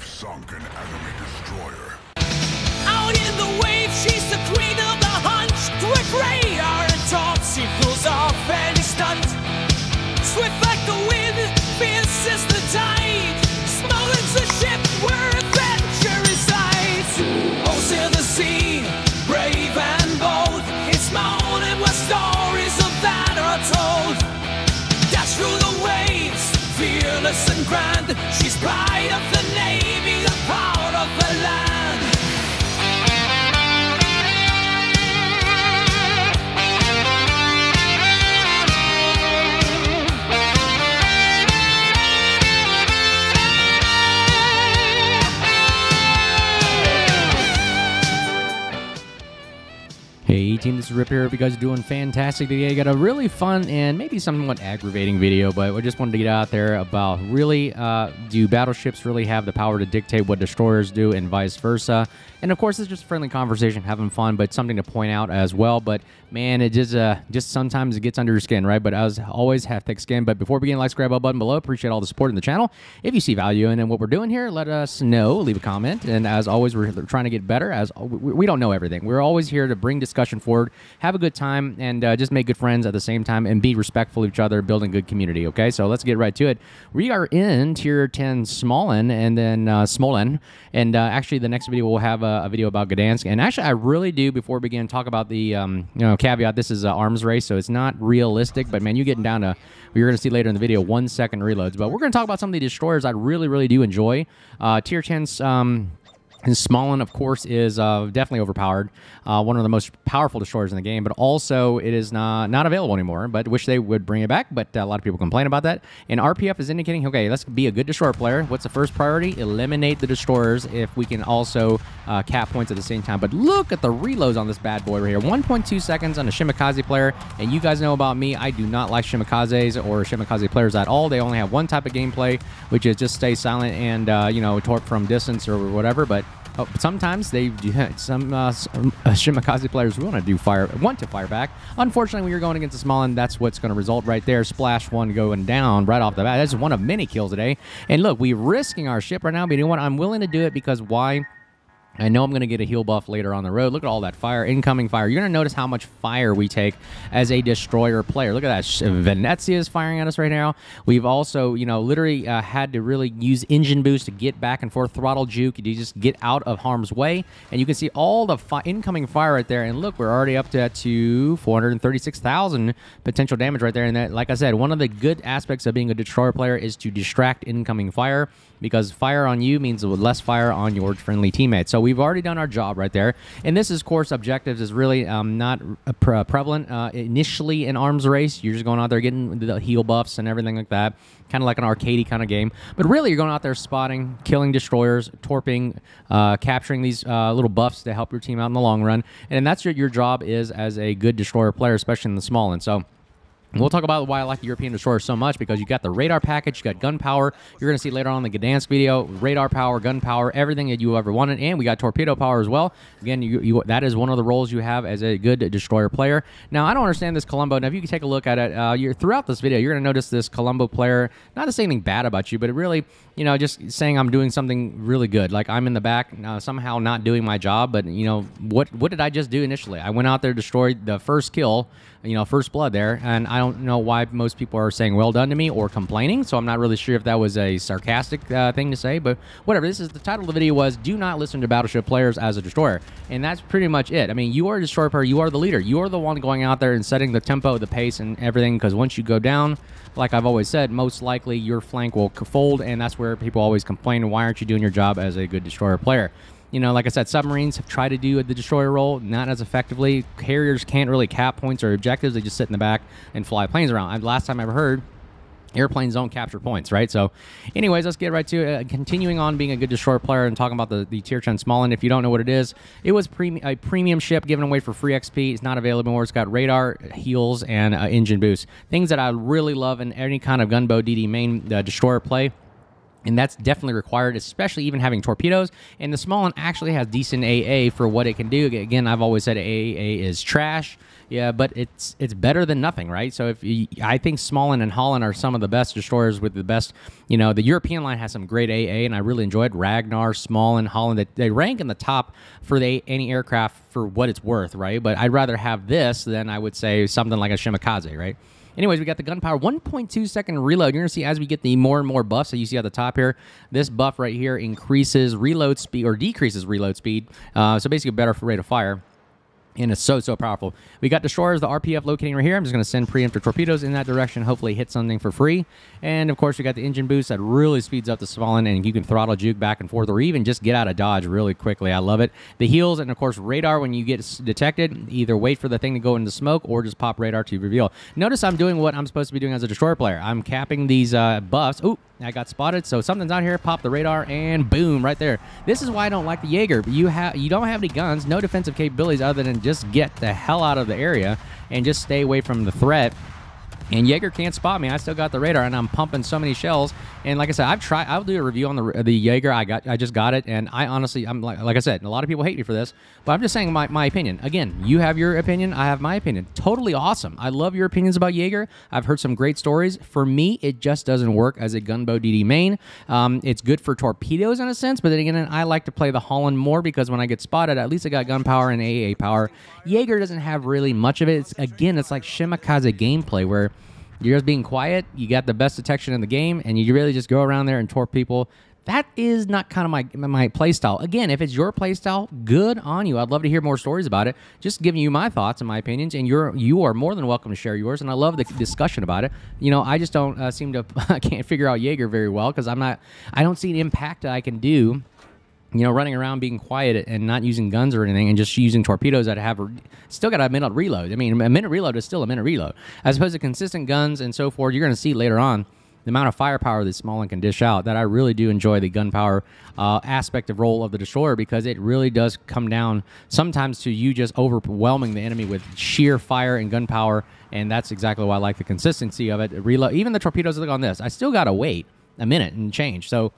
We've sunk an enemy destroyer. Out in the waves, she's the queen of the hunt. Quick radar Hey team, this is Rip here. Hope you guys are doing fantastic today. Got a really fun and maybe somewhat aggravating video, but I just wanted to get out there about really uh, do battleships really have the power to dictate what destroyers do and vice versa? And of course, it's just a friendly conversation, having fun, but something to point out as well. But man, it just uh, just sometimes it gets under your skin, right? But as always, have thick skin. But before we begin, like, subscribe button below. Appreciate all the support in the channel. If you see value in what we're doing here, let us know. Leave a comment. And as always, we're trying to get better. As we we don't know everything, we're always here to bring discussion forward, have a good time, and uh, just make good friends at the same time, and be respectful of each other, building good community. Okay, so let's get right to it. We are in Tier 10 Småland, and then uh, Småland, and uh, actually the next video we'll have a, a video about Gdansk. And actually, I really do before we begin talk about the um, you know caveat. This is an arms race, so it's not realistic. But man, you're getting down to you're going to see later in the video one second reloads. But we're going to talk about some of the destroyers I really really do enjoy. Uh, tier 10's. Um, and Småland, of course, is uh, definitely overpowered. Uh, one of the most powerful destroyers in the game, but also it is not not available anymore. But wish they would bring it back. But uh, a lot of people complain about that. And RPF is indicating, okay, let's be a good destroyer player. What's the first priority? Eliminate the destroyers if we can also uh, cap points at the same time. But look at the reloads on this bad boy right here. 1.2 seconds on a Shimakaze player. And you guys know about me, I do not like Shimakazes or Shimakaze players at all. They only have one type of gameplay, which is just stay silent and uh, you know torque from distance or whatever. But Oh, sometimes they some uh, some, uh, Shimakaze players want to do fire want to fire back. Unfortunately, when you're going against a Småland, that's what's going to result right there. Splash one going down right off the bat. That's one of many kills today. And look, we're risking our ship right now, but you know what? I'm willing to do it because why? I know I'm going to get a heal buff later on the road. Look at all that fire, incoming fire. You're going to notice how much fire we take as a destroyer player. Look at that. Venezia is firing at us right now. We've also, you know, literally uh, had to really use engine boost to get back and forth, throttle juke. You just get out of harm's way. And you can see all the fi incoming fire right there. And look, we're already up to, to 436,000 potential damage right there. And that, like I said, one of the good aspects of being a destroyer player is to distract incoming fire because fire on you means less fire on your friendly teammates. So we've already done our job right there. And this is course objectives is really um, not pre prevalent uh, initially in arms race. You're just going out there getting the heal buffs and everything like that, kind of like an arcadey kind of game. But really, you're going out there spotting, killing destroyers, torping, uh, capturing these uh, little buffs to help your team out in the long run. And that's what your job is as a good destroyer player, especially in the Småland. So. We'll talk about why I like the European destroyer so much because you got the radar package, you got gun power. You're going to see later on in the Gdansk video radar power, gun power, everything that you ever wanted, and we got torpedo power as well. Again, you, you, that is one of the roles you have as a good destroyer player. Now, I don't understand this Colombo. Now, if you can take a look at it, uh, you're, throughout this video, you're going to notice this Colombo player not to say anything bad about you, but it really, you know, just saying I'm doing something really good. Like I'm in the back, uh, somehow not doing my job, but you know, what what did I just do initially? I went out there, destroyed the first kill you know, first blood there. And I don't know why most people are saying well done to me or complaining. So I'm not really sure if that was a sarcastic uh, thing to say, but whatever. This is the title of the video was do not listen to battleship players as a destroyer. And that's pretty much it. I mean, you are a destroyer player. You are the leader. You are the one going out there and setting the tempo, the pace, and everything. Because once you go down, like I've always said, most likely your flank will fold. And that's where people always complain. Why aren't you doing your job as a good destroyer player? You know, like I said, submarines have tried to do the destroyer role, not as effectively. Carriers can't really cap points or objectives; they just sit in the back and fly planes around. Last time I ever heard, airplanes don't capture points, right? So, anyways, let's get right to it. Uh, continuing on being a good destroyer player and talking about the, the Tier 10 Småland. If you don't know what it is, it was pre- a premium ship given away for free XP. It's not available anymore. It's got radar, heals, and uh, engine boost. Things that I really love in any kind of gunboat DD main uh, destroyer play and that's definitely required, especially even having torpedoes. And the small one actually has decent AA for what it can do. Again, I've always said AA is trash. Yeah, but it's it's better than nothing, right? So if you, I think Småland and Holland are some of the best destroyers with the best, you know, the European line has some great AA, and I really enjoyed Ragnar, Småland, Holland. They, they rank in the top for the any aircraft for what it's worth, right? But I'd rather have this than I would say something like a Shimakaze, right? Anyways, we got the gunpowder 1.2 second reload. You're gonna see as we get the more and more buffs that you see at the top here. This buff right here increases reload speed or decreases reload speed. Uh, so basically, better rate of fire and it's so so powerful. We got destroyers, the RPF locating right here. I'm just going to send preemptor torpedoes in that direction. Hopefully, hit something for free. And of course, we got the engine boost that really speeds up the Svalin, and you can throttle juke back and forth, or even just get out of dodge really quickly. I love it. The heals, and of course, radar when you get detected. Either wait for the thing to go into smoke, or just pop radar to reveal. Notice I'm doing what I'm supposed to be doing as a destroyer player. I'm capping these uh, buffs. Ooh, I got spotted, so something's out here. Pop the radar, and boom, right there. This is why I don't like the Jaeger. You have you don't have any guns, no defensive capabilities other than just get the hell out of the area and just stay away from the threat. And Jaeger can't spot me. I still got the radar, and I'm pumping so many shells. And like I said, I've tried. I'll do a review on the the Jaeger. I got. I just got it, and I honestly, I'm like, like I said, a lot of people hate me for this, but I'm just saying my, my opinion. Again, you have your opinion. I have my opinion. Totally awesome. I love your opinions about Jaeger. I've heard some great stories. For me, it just doesn't work as a gunboat DD main. Um, it's good for torpedoes in a sense, but then again, I like to play the Holland more because when I get spotted, at least I got gunpowder and AA power. Jaeger doesn't have really much of it. It's, again, it's like Shimakaze gameplay where you're just being quiet. You got the best detection in the game, and you really just go around there and torp people. That is not kind of my my play style. Again, if it's your play style, good on you. I'd love to hear more stories about it. Just giving you my thoughts and my opinions, and you're you are more than welcome to share yours. And I love the discussion about it. You know, I just don't uh, seem to I can't figure out Jaeger very well because I'm not I don't see an impact that I can do you know, running around being quiet and not using guns or anything and just using torpedoes that have still got a minute reload. I mean, a minute reload is still a minute reload. As opposed to consistent guns and so forth, you're going to see later on the amount of firepower that Småland can dish out that I really do enjoy the gunpowder uh, aspect of role of the destroyer because it really does come down sometimes to you just overwhelming the enemy with sheer fire and gunpowder. And that's exactly why I like the consistency of it. Reload, even the torpedoes, look on this. I still got to wait a minute and change. So,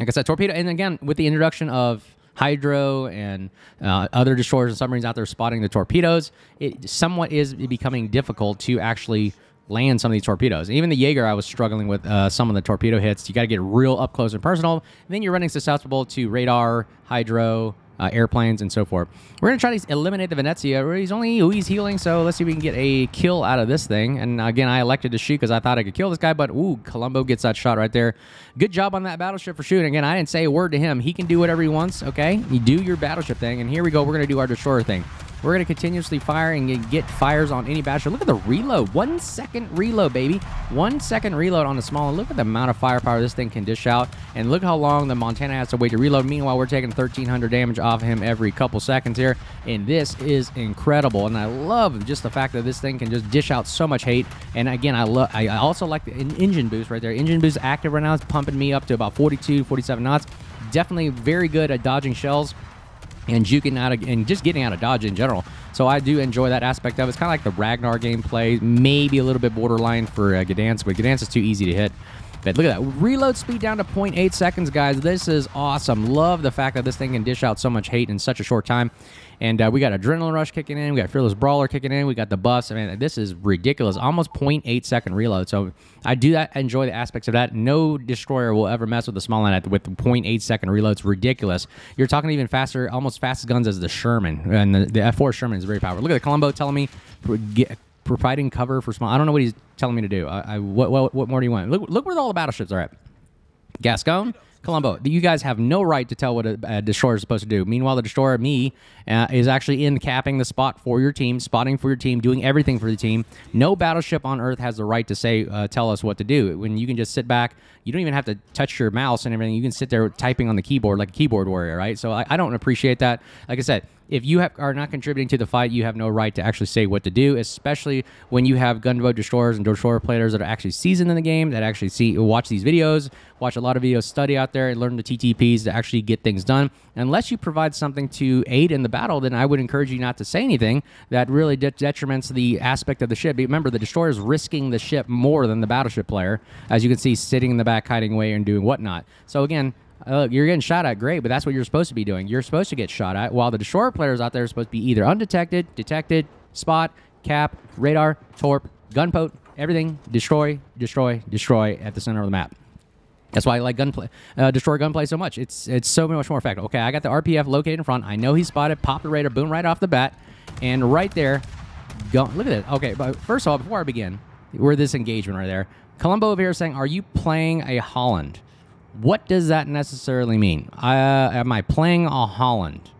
like I said, torpedo, and again with the introduction of hydro and uh, other destroyers and submarines out there spotting the torpedoes, it somewhat is becoming difficult to actually land some of these torpedoes. Even the Jaeger, I was struggling with uh, some of the torpedo hits. You got to get real up close and personal. And then you're running susceptible to radar, hydro, uh, airplanes, and so forth. We're going to try to eliminate the Venezia. He's only he's healing, so let's see if we can get a kill out of this thing. And again, I elected to shoot because I thought I could kill this guy, but ooh, Colombo gets that shot right there. Good job on that battleship for shooting. Again, I didn't say a word to him. He can do whatever he wants, okay? You do your battleship thing, and here we go. We're going to do our destroyer thing. We're going to continuously fire and get fires on any battleship. Look at the reload. One second reload, baby. One second reload on the small. look at the amount of firepower this thing can dish out. And look how long the Montana has to wait to reload. Meanwhile, we're taking 1,300 damage off him every couple seconds here. And this is incredible. And I love just the fact that this thing can just dish out so much hate. And again, I love. I also like the engine boost right there. Engine boost active right now. It's pumping me up to about 42, 47 knots. Definitely very good at dodging shells and juking out of, and just getting out of dodge in general. So I do enjoy that aspect of it. It's kind of like the Ragnar gameplay, maybe a little bit borderline for uh, Gdansk, but Gdansk is too easy to hit. But look at that. Reload speed down to 0.8 seconds, guys. This is awesome. Love the fact that this thing can dish out so much hate in such a short time. And uh, we got Adrenaline Rush kicking in. We got Fearless Brawler kicking in. We got the bus. I mean, this is ridiculous. Almost 0.8 second reload. So I do that. enjoy the aspects of that. No destroyer will ever mess with the small line with 0.8 second reload. It's ridiculous. You're talking even faster, almost fast guns as the Sherman. And the, the F4 Sherman is very powerful. Look at the Colombo telling me get, providing cover for small. I don't know what he's telling me to do. I, I what, what, what more do you want? Look, look where all the battleships are at. Gascon, Colombo, you guys have no right to tell what a, a destroyer is supposed to do. Meanwhile, the destroyer, me, uh, is actually in capping the spot for your team, spotting for your team, doing everything for the team. No battleship on Earth has the right to say, uh, tell us what to do. When you can just sit back, you don't even have to touch your mouse and everything. You can sit there typing on the keyboard like a keyboard warrior, right? So I, I don't appreciate that. Like I said, if you have, are not contributing to the fight, you have no right to actually say what to do, especially when you have gunboat destroyers and destroyer players that are actually seasoned in the game, that actually see watch these videos, watch a lot of videos, study out there, and learn the TTPs to actually get things done. Unless you provide something to aid in the battle, then I would encourage you not to say anything that really de- detriments the aspect of the ship. Remember, the destroyer is risking the ship more than the battleship player, as you can see, sitting in the back, hiding away, and doing whatnot. So again, uh, you're getting shot at, great, but that's what you're supposed to be doing. You're supposed to get shot at, while the destroyer players out there are supposed to be either undetected, detected, spot, cap, radar, torp, gunboat, everything, destroy, destroy, destroy at the center of the map. That's why I like gunplay, uh, destroy gunplay so much. It's it's so much more effective. Okay, I got the RPF located in front. I know he's spotted. Pop the radar, boom, right off the bat, and right there, go. Look at it. Okay, but first of all, before I begin, we're this engagement right there. Colombo over here saying, "Are you playing a Holland?" What does that necessarily mean? Uh, am I playing a Holland?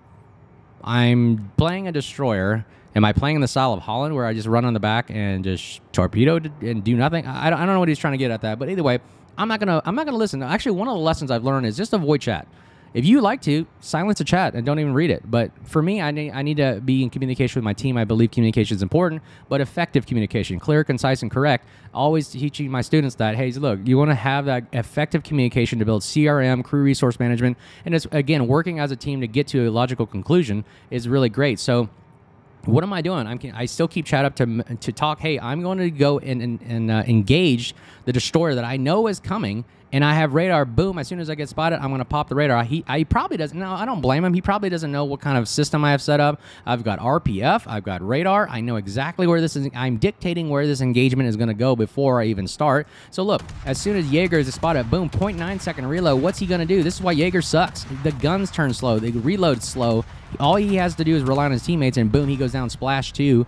I'm playing a destroyer. Am I playing in the style of Holland where I just run on the back and just torpedo and do nothing? I don't, I don't know what he's trying to get at that, but either way, I'm not gonna I'm not gonna listen. Actually, one of the lessons I've learned is just avoid chat. If you like to, silence the chat and don't even read it. But for me, I need, I need to be in communication with my team. I believe communication is important, but effective communication, clear, concise, and correct. Always teaching my students that, hey, look, you want to have that effective communication to build CRM, crew resource management, and it's again working as a team to get to a logical conclusion is really great. So what am I doing? I'm, I still keep chat up to to talk. Hey, I'm going to go and, and, and uh, engage the destroyer that I know is coming, and I have radar. Boom! As soon as I get spotted, I'm going to pop the radar. He, I probably doesn't. No, I don't blame him. He probably doesn't know what kind of system I have set up. I've got RPF. I've got radar. I know exactly where this is. I'm dictating where this engagement is going to go before I even start. So look, as soon as Jaeger is spotted, boom! 0.9 second reload. What's he going to do? This is why Jaeger sucks. The guns turn slow. The reload slow all he has to do is rely on his teammates, and boom, he goes down splash two.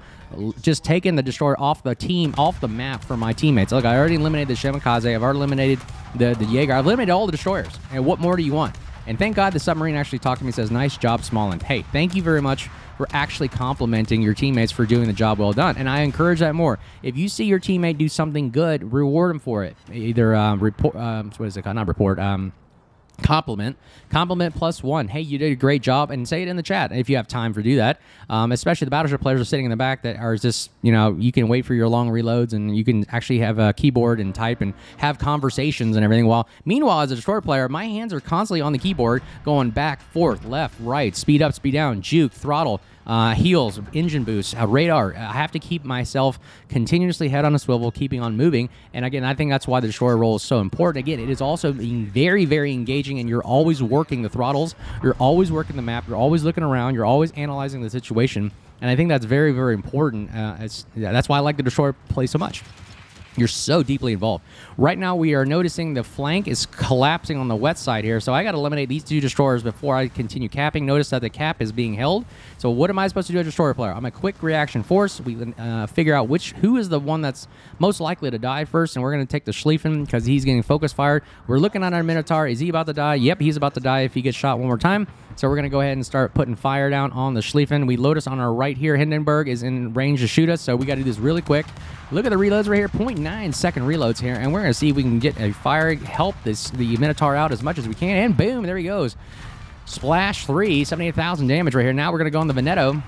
Just taking the destroyer off the team, off the map for my teammates. Look, I already eliminated the Shimakaze. I've already eliminated the, the Jaeger. I've eliminated all the destroyers. And what more do you want? And thank God the submarine actually talked to me and says, Nice job, Småland. Hey, thank you very much for actually complimenting your teammates for doing the job well done. And I encourage that more. If you see your teammate do something good, reward them for it. Either um, report, um, what is it called? Not report, um, compliment. Compliment plus one. Hey you did a great job. And say it in the chat if you have time for do that. Um, especially the battleship players are sitting in the back that are just you know you can wait for your long reloads and you can actually have a keyboard and type and have conversations and everything. While meanwhile as a destroyer player my hands are constantly on the keyboard going back forth left right speed up speed down juke throttle uh, heals, engine boost, uh, radar. I have to keep myself continuously head on a swivel, keeping on moving. And again, I think that's why the destroyer role is so important. Again, it is also being very, very engaging, and you're always working the throttles. You're always working the map. You're always looking around. You're always analyzing the situation. And I think that's very, very important. Uh, yeah, that's why I like the destroyer play so much. You're so deeply involved. Right now, we are noticing the flank is collapsing on the wet side here, so I got to eliminate these two destroyers before I continue capping. Notice that the cap is being held. So what am I supposed to do as a destroyer player? I'm a quick reaction force. We uh, figure out which who is the one that's most likely to die first, and we're going to take the Schlieffen because he's getting focus fired. We're looking at our Minotaur. Is he about to die? Yep, he's about to die if he gets shot one more time. So we're going to go ahead and start putting fire down on the Schlieffen. We load us on our right here. Hindenburg is in range to shoot us, so we got to do this really quick. Look at the reloads right here, 0.9 second reloads here, and we're going to see if we can get a fire, help this the Minotaur out as much as we can, and boom, there he goes. Splash 3, 78,000 damage right here. Now we're going to go on the Veneto.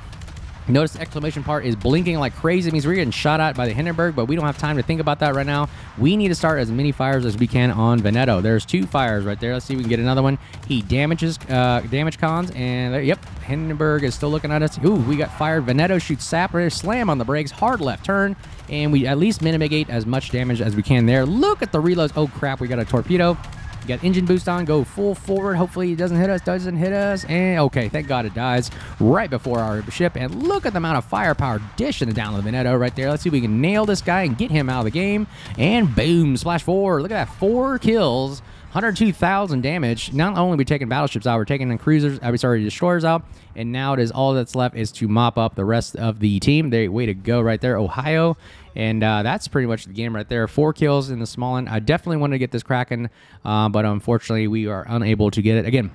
Notice the exclamation part is blinking like crazy. It means we're getting shot at by the Hindenburg, but we don't have time to think about that right now. We need to start as many fires as we can on Veneto. There's two fires right there. Let's see if we can get another one. He damages uh, damage cons, and uh, yep, Hindenburg is still looking at us. Ooh, we got fired. Veneto shoots sap right slam on the brakes, hard left turn, and we at least mitigate as much damage as we can there. Look at the reloads. Oh crap, we got a torpedo. You got engine boost on, go full forward. Hopefully it doesn't hit us, doesn't hit us. And okay, thank God it dies right before our ship. And look at the amount of firepower dishing the down the Veneto right there. Let's see if we can nail this guy and get him out of the game. And boom, splash four. Look at that, four kills. 102,000 damage. Not only we taking battleships out, we're taking the cruisers, uh, sorry, destroyers out, and now it is all that's left is to mop up the rest of the team. They way to go right there, Ohio, and uh, that's pretty much the game right there. Four kills in the Småland. I definitely wanted to get this Kraken, uh, but unfortunately we are unable to get it again.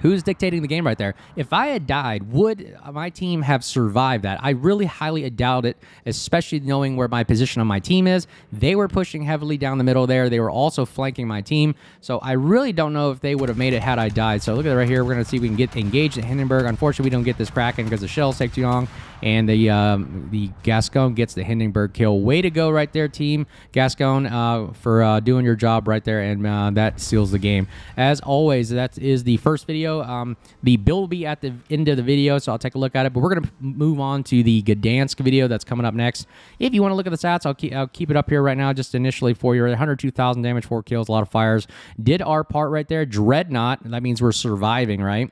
Who's dictating the game right there? If I had died, would my team have survived that? I really highly doubt it, especially knowing where my position on my team is. They were pushing heavily down the middle there. They were also flanking my team. So I really don't know if they would have made it had I died. So look at it right here. We're going to see if we can get engaged at Hindenburg. Unfortunately, we don't get this Kraken because the shells take too long. And the um, the Gascon gets the Hindenburg kill. Way to go right there, team Gascon, uh, for uh, doing your job right there. And uh, that seals the game. As always, that is the first video. Um, the bill will be at the end of the video, so I'll take a look at it. But we're going to move on to the Gdansk video that's coming up next. If you want to look at the stats, I'll keep, I'll keep it up here right now just initially for you. 102,000 damage, 4 kills, a lot of fires. Did our part right there. Dreadnought, that means we're surviving, right?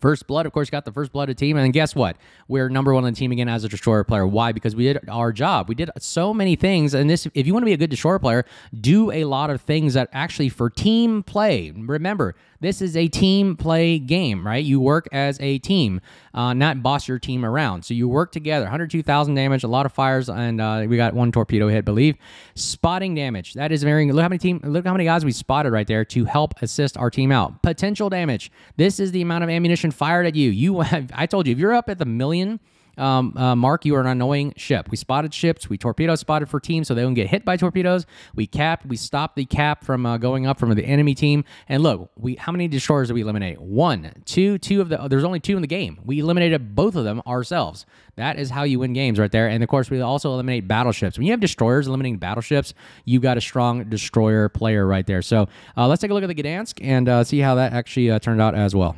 First blood, of course, got the first blooded team, and guess what? We're number one on the team again as a destroyer player. Why? Because we did our job. We did so many things, and this, if you want to be a good destroyer player, do a lot of things that actually for team play. Remember, this is a team play game, right? You work as a team, uh, not boss your team around. So you work together. 102,000 damage, a lot of fires, and uh, we got one torpedo hit, believe. Spotting damage. That is very. Look how many team. Look how many guys we spotted right there to help assist our team out. Potential damage. This is the amount of ammunition fired at you. You have. I told you, if you're up at the million um, uh, Mark, you are an annoying ship. We spotted ships. We torpedo spotted for teams so they don't get hit by torpedoes. We capped. We stopped the cap from uh, going up from the enemy team. And look, we how many destroyers did we eliminate? One, two, two of the. There's only two in the game. We eliminated both of them ourselves. That is how you win games right there. And of course, we also eliminate battleships. When you have destroyers eliminating battleships, you've got a strong destroyer player right there. So uh, let's take a look at the Gdansk and uh, see how that actually uh, turned out as well.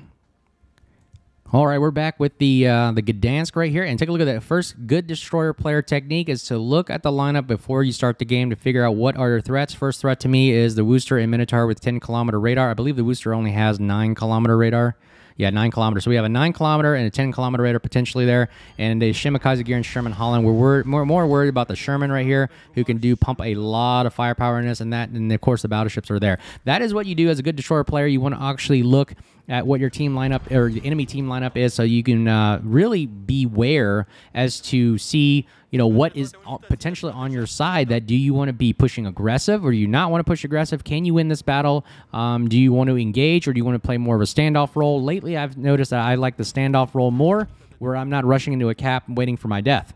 All right, we're back with the uh, the Gdansk right here, and take a look at that. First, good destroyer player technique is to look at the lineup before you start the game to figure out what are your threats. First threat to me is the Worcester and Minotaur with 10 kilometer radar. I believe the Worcester only has 9 kilometer radar. Yeah, 9 kilometers. So we have a 9 kilometer and a 10 kilometer radar potentially there, and a Shimakaze gear and Sherman Holland. We're wor- more more worried about the Sherman right here, who can do pump a lot of firepower in this, and that, and of course the battleships are there. That is what you do as a good destroyer player. You want to actually look at what your team lineup or the enemy team lineup is, so you can uh, really beware as to see you know what is potentially on your side. That do you want to be pushing aggressive or do you not want to push aggressive? Can you win this battle? Um, do you want to engage or do you want to play more of a standoff role? Lately, I've noticed that I like the standoff role more, where I'm not rushing into a cap and waiting for my death.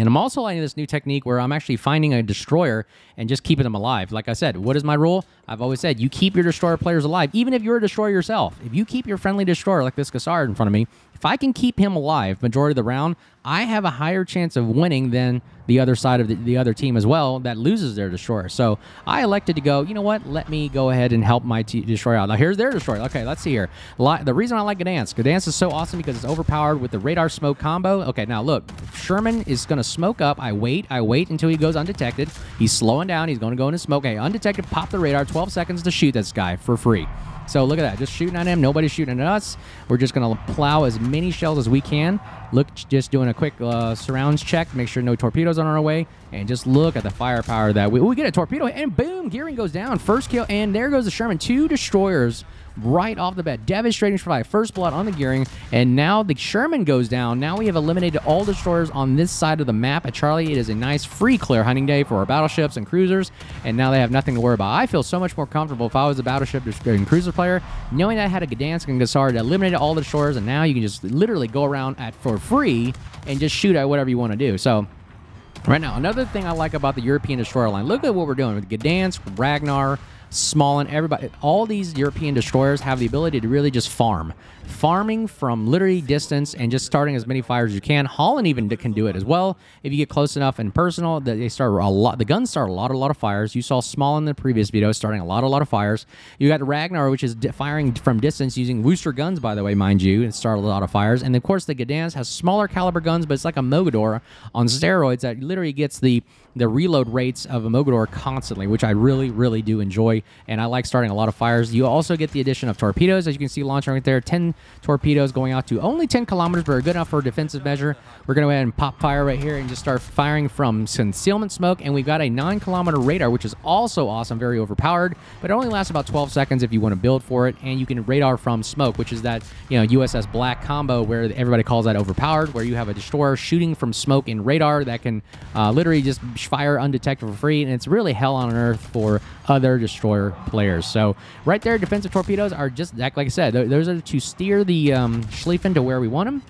And I'm also liking this new technique where I'm actually finding a destroyer and just keeping them alive. Like I said, what is my rule? I've always said you keep your destroyer players alive, even if you're a destroyer yourself. If you keep your friendly destroyer like this Cassard in front of me, if I can keep him alive majority of the round, I have a higher chance of winning than the other side of the, the other team as well that loses their destroyer. So I elected to go, you know what? Let me go ahead and help my destroyer out. Now here's their destroyer. Okay, let's see here. The reason I like Gdansk, Gdansk is so awesome because it's overpowered with the radar smoke combo. Okay, now look, Sherman is going to smoke up. I wait, I wait until he goes undetected. He's slowing down. He's going to go into smoke. Okay, undetected, pop the radar. 12 seconds to shoot this guy for free. So look at that, just shooting at him. Nobody's shooting at us. We're just gonna plow as many shells as we can. Look, just doing a quick uh, surrounds check, make sure no torpedoes on our way, and just look at the firepower that we, we get a torpedo, and boom, Gearing goes down. First kill, and there goes the Sherman. Two destroyers right off the bat. Devastating survive. First blood on the gearing. And now the Sherman goes down. Now we have eliminated all destroyers on this side of the map. At Charlie, it is a nice free clear hunting day for our battleships and cruisers. And now they have nothing to worry about. I feel so much more comfortable if I was a battleship and cruiser player, knowing that I had a Gdansk and Cassard that eliminated all the destroyers. And now you can just literally go around at for free and just shoot at whatever you want to do. So Right now, another thing I like about the European destroyer line, look at what we're doing with Gdansk, Ragnar, Småland, everybody, all these European destroyers have the ability to really just farm. Farming from literally distance and just starting as many fires as you can. Holland even can do it as well. If you get close enough and personal, they start a lot. The guns start a lot, a lot of fires. You saw Small in the previous video starting a lot, a lot of fires. You got Ragnar, which is firing from distance using Worcester guns, by the way, mind you, and start a lot of fires. And of course, the Gdansk has smaller caliber guns, but it's like a Mogador on steroids that literally gets the the reload rates of a Mogador constantly, which I really, really do enjoy. And I like starting a lot of fires. You also get the addition of torpedoes, as you can see launching right there. 10 torpedoes going out to only 10 kilometers, but are good enough for a defensive measure. We're going to go ahead and pop fire right here and just start firing from concealment smoke. And we've got a 9 kilometer radar, which is also awesome, very overpowered, but it only lasts about 12 seconds if you want to build for it. And you can radar from smoke, which is that, you know, USS Black combo where everybody calls that overpowered, where you have a destroyer shooting from smoke in radar that can uh, literally just fire undetected for free. And it's really hell on earth for other destroyer players. So right there, defensive torpedoes are just like, I said, those are to steer the um, Schlieffen to where we want them.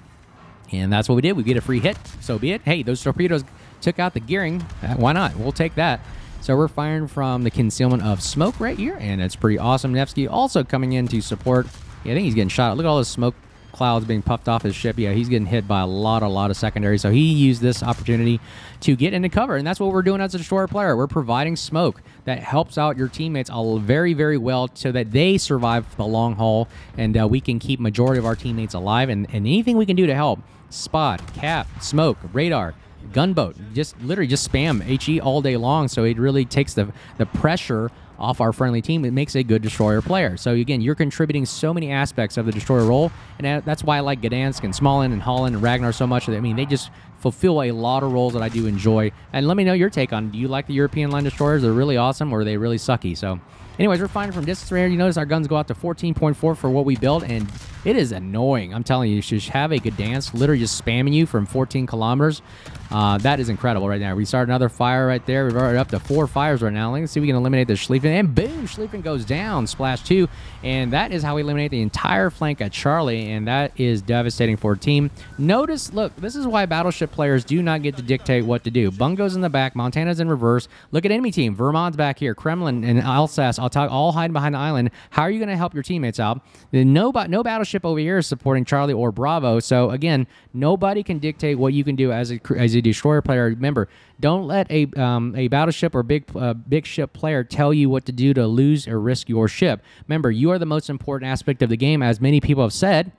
And that's what we did. We get a free hit. So be it. Hey, those torpedoes took out the gearing. Uh, why not? We'll take that. So we're firing from the concealment of smoke right here, and it's pretty awesome. Nevsky also coming in to support. Yeah, I think he's getting shot. Look at all this smoke clouds being puffed off his ship. Yeah, he's getting hit by a lot, a lot of secondary. So he used this opportunity to get into cover, and that's what we're doing as a destroyer player. We're providing smoke that helps out your teammates all very, very well, so that they survive the long haul, and uh, we can keep majority of our teammates alive. And, and anything we can do to help, spot, cap, smoke, radar gunboat. Just literally just spam HE all day long. So it really takes the the pressure off our friendly team. It makes a good destroyer player. So again, you're contributing so many aspects of the destroyer role, and that's why I like Gdansk and Småland and Holland and Ragnar so much. I mean, they just fulfill a lot of roles that I do enjoy. And let me know your take on. Do you like the European line destroyers? They're really awesome, or are they really sucky? So. Anyways, we're firing from distance right here. You notice our guns go out to 14.4 for what we built, and it is annoying. I'm telling you, you should have a Gdansk. literally just spamming you from 14 kilometers. Uh, that is incredible right now. We start another fire right there. We've already up to four fires right now. Let's see if we can eliminate the Schlieffen. And boom, Schlieffen goes down. Splash two. And that is how we eliminate the entire flank at Charlie. And that is devastating for a team. Notice, look, this is why battleship players do not get to dictate what to do. Bungo's in the back. Montana's in reverse. Look at enemy team. Vermont's back here. Kremlin and Alsace all hiding behind the island. How are you going to help your teammates out? No, no battleship over here is supporting Charlie or Bravo. So again, nobody can dictate what you can do as a, as a a destroyer player, remember, don't let a um, a battleship or big uh, big ship player tell you what to do to lose or risk your ship. Remember, you are the most important aspect of the game, as many people have said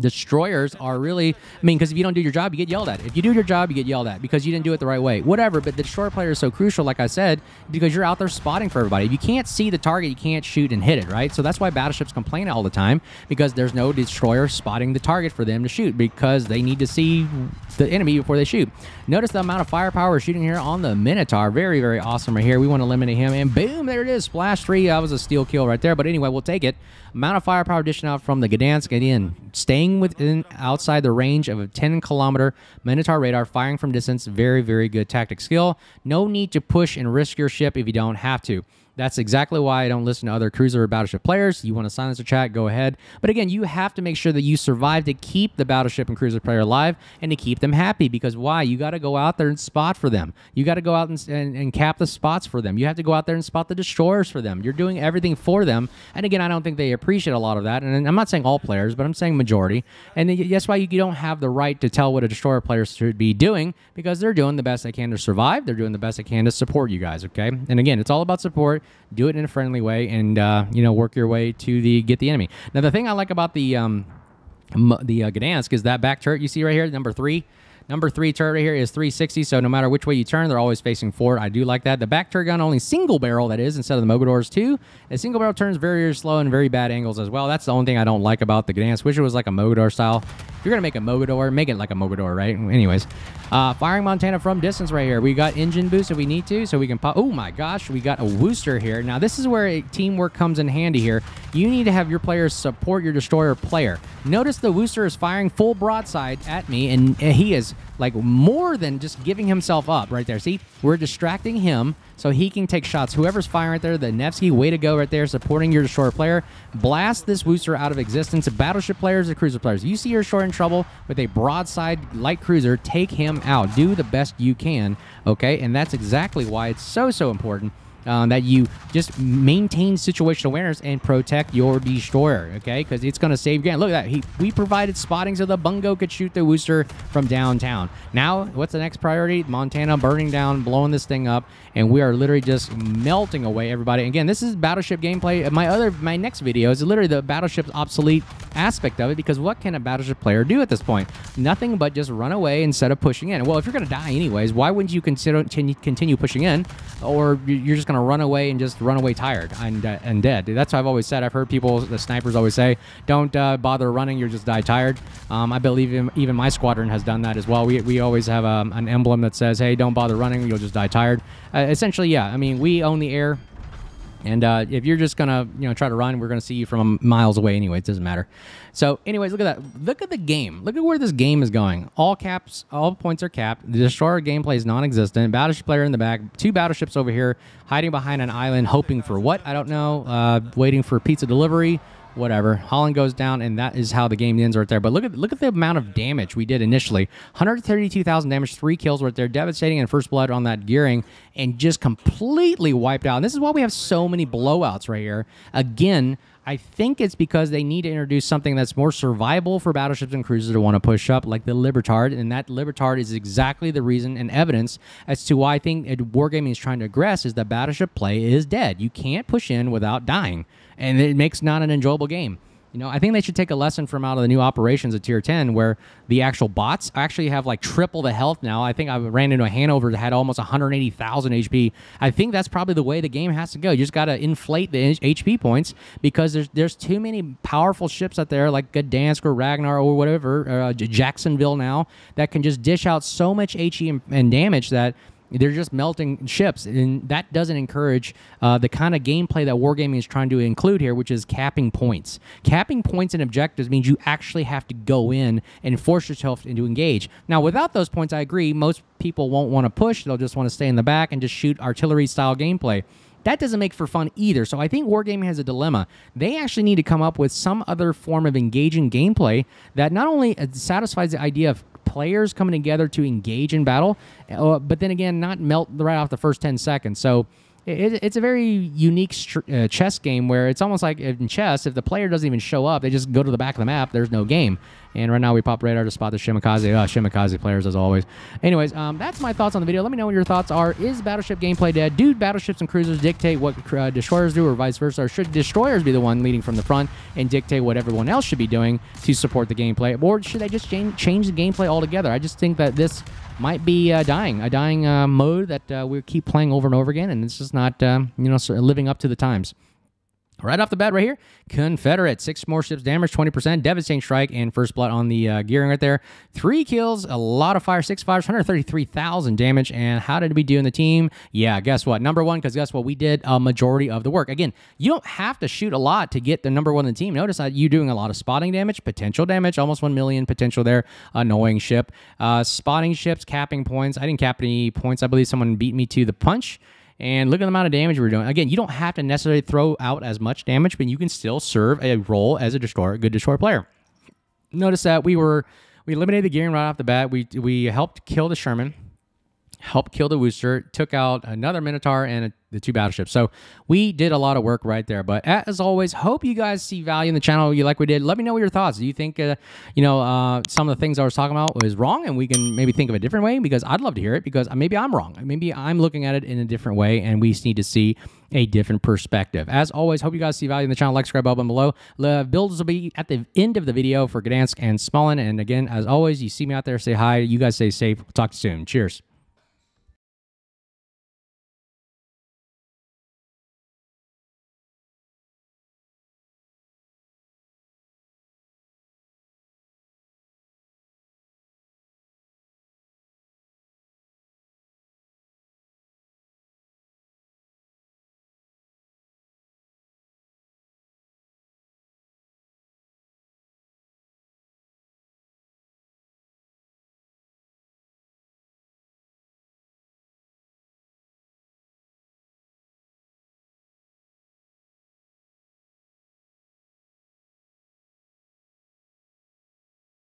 destroyers are really i mean because if you don't do your job you get yelled at. If you do your job you get yelled at because you didn't do it the right way. Whatever but the destroyer player is so crucial like i said because you're out there spotting for everybody. If you can't see the target you can't shoot and hit it right? So that's why battleships complain all the time because there's no destroyer spotting the target for them to shoot because they need to see the enemy before they shoot. Notice the amount of firepower we're shooting here on the minotaur. Very very awesome right here. We want to eliminate him and boom there it is. Splash three. That was a steal kill right there but anyway we'll take it. Amount of firepower dishing out from the Gdansk. Again staying within outside the range of a 10 kilometer Minotaur radar, firing from distance. Very, very good tactic skill. No need to push and risk your ship if you don't have to. That's exactly why I don't listen to other cruiser or battleship players. You want to silence the chat, go ahead. But again, you have to make sure that you survive to keep the battleship and cruiser player alive and to keep them happy. Because why? You got to go out there and spot for them. You got to go out and, and, and, cap the spots for them. You have to go out there and spot the destroyers for them. You're doing everything for them. And again, I don't think they appreciate a lot of that. And I'm not saying all players, but I'm saying majority. And that's why you don't have the right to tell what a destroyer player should be doing because they're doing the best they can to survive. They're doing the best they can to support you guys. Okay. And again, it's all about support do it in a friendly way, and uh, you know work your way to the get the enemy. Now the thing I like about the um, the uh, Gdansk is that back turret you see right here, number three. Number three turret right here is 360, so no matter which way you turn, they're always facing forward. I do like that. The back turret gun only single barrel, that is, instead of the Mogadors too. A single barrel turns very, very slow and very bad angles as well. That's the only thing I don't like about the Gdansk. Wish it was like a Mogador style. If you're going to make a Mogador, make it like a Mogador, right? Anyways, uh, firing Montana from distance right here. We got engine boost if we need to, so we can pop. Oh my gosh, we got a Worcester here. Now, this is where teamwork comes in handy here. You need to have your players support your destroyer player. Notice the Worcester is firing full broadside at me, and he is like more than just giving himself up right there. See, we're distracting him so he can take shots. Whoever's firing right there, the Nevsky, way to go right there, supporting your destroyer player. Blast this Worcester out of existence. Battleship players or cruiser players. You see your short in trouble with a broadside light cruiser, take him out. Do the best you can, okay? And that's exactly why it's so, so important um, that you just maintain situational awareness and protect your destroyer, okay? Because it's going to save game. Look at that. He, we provided spotting so the bungo could shoot the Worcester from downtown. Now, what's the next priority? Montana burning down, blowing this thing up, and we are literally just melting away everybody. Again, this is battleship gameplay. My other, my next video is literally the battleship's obsolete aspect of it because what can a battleship player do at this point? Nothing but just run away instead of pushing in. Well, if you're going to die anyways, why wouldn't you consider continue pushing in, or you're just going to run away and just run away tired and uh, and dead? That's what I've always said. I've heard people, the snipers, always say, "Don't uh, bother running; you'll just die tired." Um, I believe even my squadron has done that as well. We we always have um, an emblem that says, "Hey, don't bother running; you'll just die tired." Uh, essentially, yeah. I mean, we own the air And uh, if you're just gonna, you know, try to run, we're gonna see you from miles away anyway. It doesn't matter. So, anyways, look at that. Look at the game. Look at where this game is going. All caps, all points are capped. The destroyer gameplay is non-existent. Battleship player in the back. Two battleships over here, hiding behind an island, hoping for what? I don't know. Uh, waiting for pizza delivery whatever. Holland goes down, and that is how the game ends right there. But look at look at the amount of damage we did initially: 132,000 damage, three kills right there, devastating and first blood on that gearing, and just completely wiped out. And this is why we have so many blowouts right here. Again. I think it's because they need to introduce something that's more survivable for battleships and cruisers to want to push up, like the Libertad. And that Libertad is exactly the reason and evidence as to why I think Wargaming is trying to aggress is that battleship play is dead. You can't push in without dying, and it makes not an enjoyable game. You know, I think they should take a lesson from out of the new operations at Tier 10 where the actual bots actually have like triple the health now. I think I ran into a Hanover that had almost 180,000 HP. I think that's probably the way the game has to go. You just got to inflate the HP points because there's there's too many powerful ships out there like Gdansk or Ragnar or whatever, uh, Jacksonville now, that can just dish out so much HE and, and damage that they're just melting ships, and that doesn't encourage uh, the kind of gameplay that Wargaming is trying to include here, which is capping points. Capping points and objectives means you actually have to go in and force yourself into engage. Now, without those points, I agree, most people won't want to push. They'll just want to stay in the back and just shoot artillery style gameplay. That doesn't make for fun either. So I think Wargaming has a dilemma. They actually need to come up with some other form of engaging gameplay that not only uh, satisfies the idea of players coming together to engage in battle, uh, but then again, not melt right off the first 10 seconds. So it, it's a very unique uh, chess game where it's almost like in chess, if the player doesn't even show up, they just go to the back of the map, there's no game. And right now we pop radar to spot the Shimakaze. Uh, Shimakaze players as always. Anyways, um, that's my thoughts on the video. Let me know what your thoughts are. Is battleship gameplay dead? Do battleships and cruisers dictate what uh, destroyers do or vice versa? Or should destroyers be the one leading from the front and dictate what everyone else should be doing to support the gameplay? Or should they just change, change the gameplay altogether? I just think that this might be uh, dying, a dying uh, mode that uh, we keep playing over and over again, and it's just not, um, you know, living up to the times. Right off the bat, right here, Confederate. Six more ships damage, 20%. Devastating strike and first blood on the uh, gearing right there. Three kills, a lot of fire, six fires, 133,000 damage. And how did we do in the team? Yeah, guess what? Number one, because guess what? We did a majority of the work. Again, you don't have to shoot a lot to get the number one in the team. Notice that you doing a lot of spotting damage, potential damage, almost 1 million potential there. Annoying ship. Uh, spotting ships, capping points. I didn't cap any points. I believe someone beat me to the punch. And look at the amount of damage we're doing. Again, you don't have to necessarily throw out as much damage, but you can still serve a role as a destroyer, good destroyer player. Notice that we were we eliminated the gearing right off the bat. We we helped kill the Sherman helped kill the Worcester, took out another Minotaur and the two battleships. So we did a lot of work right there. But as always, hope you guys see value in the channel you like we did. Let me know your thoughts. Do you think, uh, you know, uh, some of the things I was talking about was wrong and we can maybe think of a different way? Because I'd love to hear it because maybe I'm wrong. Maybe I'm looking at it in a different way and we need to see a different perspective. As always, hope you guys see value in the channel. Like, subscribe, button below. The builds will be at the end of the video for Gdansk and Småland. And again, as always, you see me out there, say hi. You guys stay safe. We'll talk to you soon. Cheers.